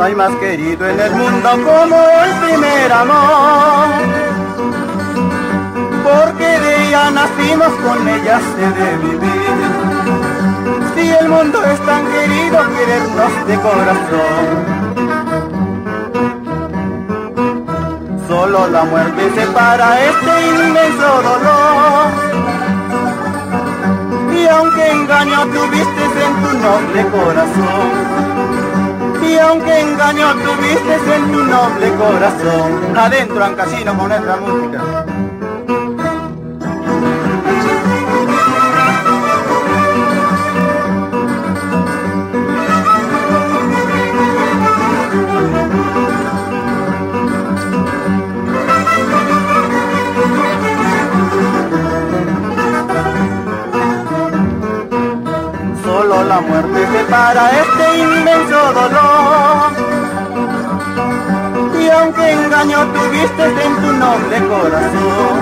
hay más querido en el mundo como el primer amor. Porque de ella nacimos, con ella se debe vivir. Si el mundo es tan querido, querernos de corazón. Solo la muerte separa este inmenso dolor. Y aunque engaño tuviste en tu noble corazón, y aunque engaño tuviste en tu noble corazón, adentro en casino con nuestra música. La muerte separa este inmenso dolor. Y aunque engaño tuviste en tu noble corazón,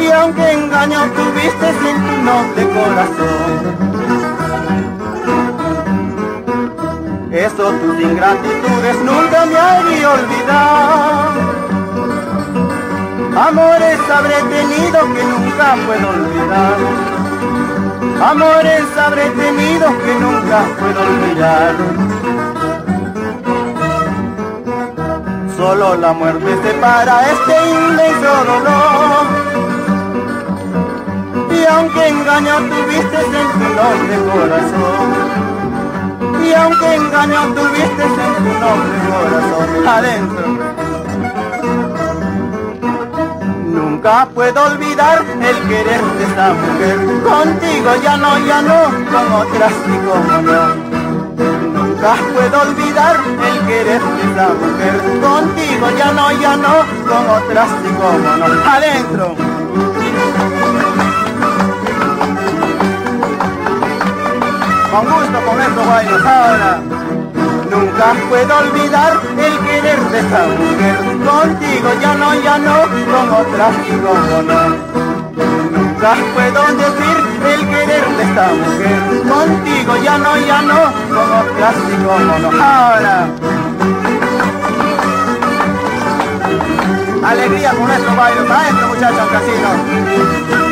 y aunque engaño tuviste en tu noble corazón, eso tus ingratitudes nunca me haré olvidar. Amores habré tenido que nunca puedo olvidar. Amores habré tenido que nunca puedo olvidar. Solo la muerte separa este inmenso dolor. Y aunque engaño tuviste en tu noble corazón. Y aunque engaño tuviste en tu noble corazón. Adentro. Nunca puedo olvidar el querer de esta mujer. Contigo ya no, ya no, con otras y como no. Nunca puedo olvidar el querer de esta mujer. Contigo ya no, ya no, con otras y como. Adentro. Con gusto con estos bailes ahora. Nunca puedo olvidar el querer de esta mujer. Contigo ya no, ya no, con otras y como no. Nunca puedo decir el querer de esta mujer. Contigo ya no, ya no, con otras y como no. Ahora. Alegría con nuestros bailes, maestro muchachos casino.